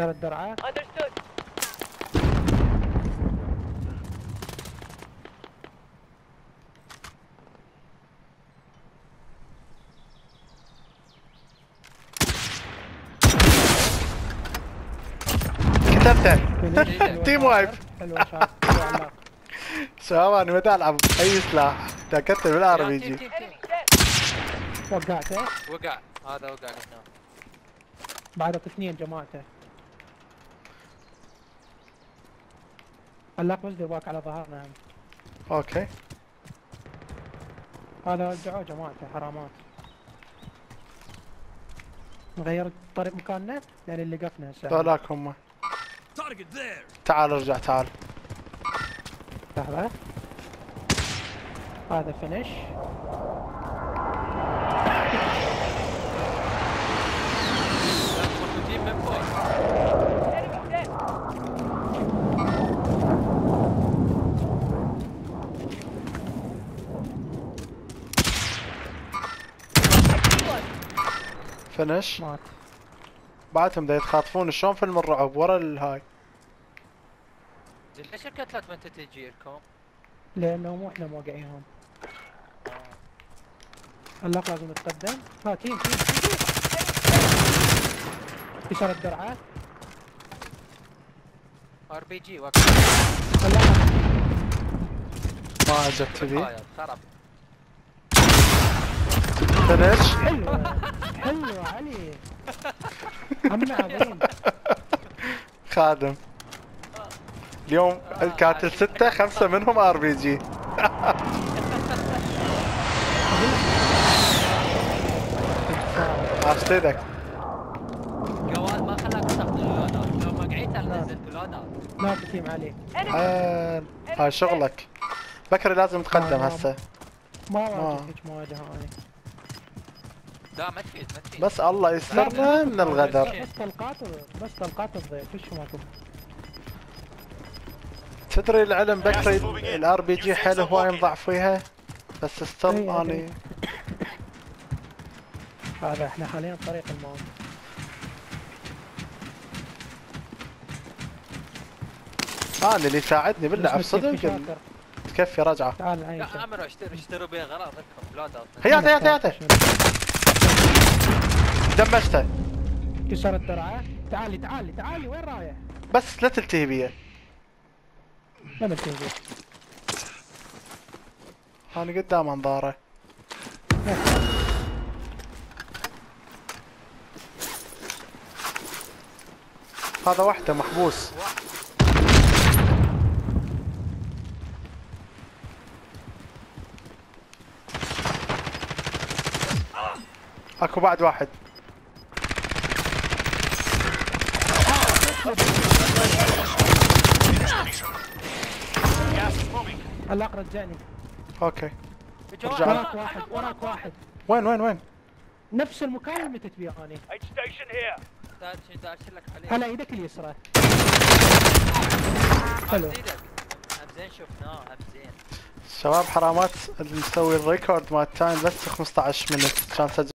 كسر الدرعه Understood. تيم علاق. شباب أنا متى ألعب أي سلاح. تأكدت بالار بي تيم جي تيم تيم وقعته وقع. هذا وقع. هنا بعدك اثنين جماعته. علاق بس دير على ظهرنا. أوكي. هذا رجعوه جماعته حرامات نغير الطريق مكاننا لأن اللي قفنا هسه ذولاك هم. تعال ارجع تعال. لحظة. هذا فينش فنش. مات. بعدهم دا يتخاطفون شلون فيلم الرعب؟ ورا الهاي. ليش الكتلات ما تجي لكم؟ لأنه مو إحنا موقعينهم علاق لازم نتقدم ها تيم تيم تيم كسر الدرعة آر بي جي علاق ما لي هاي خرب فنش حلوة حلوة علي عظيم خادم. اليوم الكاتل ستة خمسة منهم ار بي جي. إيدك جوال ما خلاك تاخذ اللودات لو مقعيت أنا نزلت اللودات ما تيم علي آه، هاي شغلك. بكري لازم تقدم. هسه. ما. واجهتك مواجهة اني لا ما تفيد ما تفيد. بس الله يسترنا من الغدر بس طلقات بس طلقات الضيف وش ماكو تدري العلم بكري الار بي جي حلو هواي نضعف فيها؟ بس ستيل إيه، اني هذا إحنا حاليا طريق الموت. أنا اللي بس كيف صدق. تكفي رجعة. تعال لا أمر اشتري اشتروا بها اغراض لكم لودات هياته هياته هياته دمجته كسر الدرعة. تعالي تعالي تعالي. وين رايح؟ بس لا تلتهي بيه لما تنزل أنا قدام انظاره هذا واحدة محبوس. أكو بعد واحد. علاق رجعني. أوكي. وراك واحد وراك واحد. وين وين وين؟ نفس المكان اللي متت فيه اني على إيدك اليسرى. حلو. حلو إيدك زين شفناه زين شباب حرامات اللي مسوي ال record مال ال time بس 15 minute كان سجل